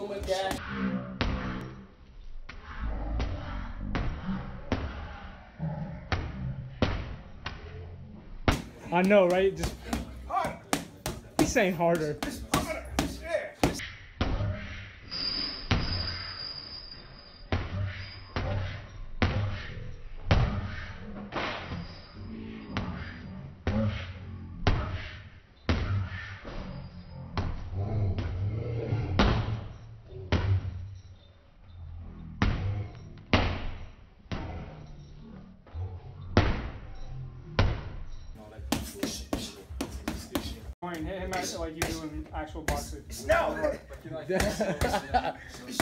so much gas. I know, right? Just he's saying harder. Hit him at, like you do in actual boxing. No.